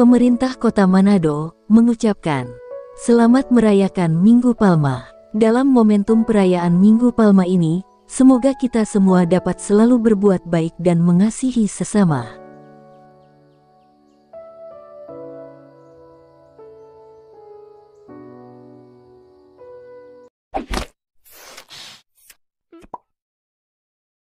Pemerintah Kota Manado mengucapkan Selamat merayakan Minggu Palma. Dalam momentum perayaan Minggu Palma ini, semoga kita semua dapat selalu berbuat baik dan mengasihi sesama.